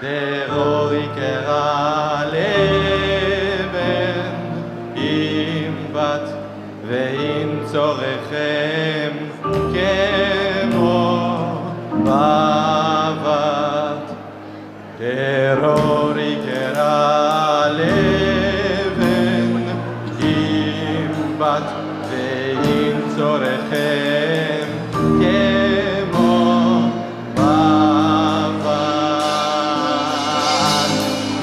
דרורי קרא לבן עם בת ועם צורכם כמו בבת. דרורי קרא לבן עם בת ועם צורכם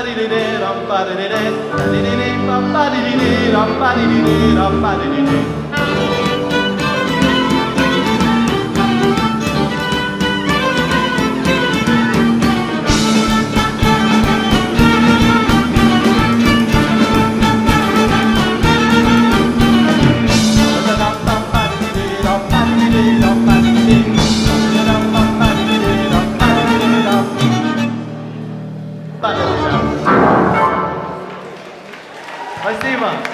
Ba-di-di-di-dum, ba-di-di-di, ba-di-di-di-dum, ba-di-di-di-dum, ba-di-di-di-dum. Спасибо.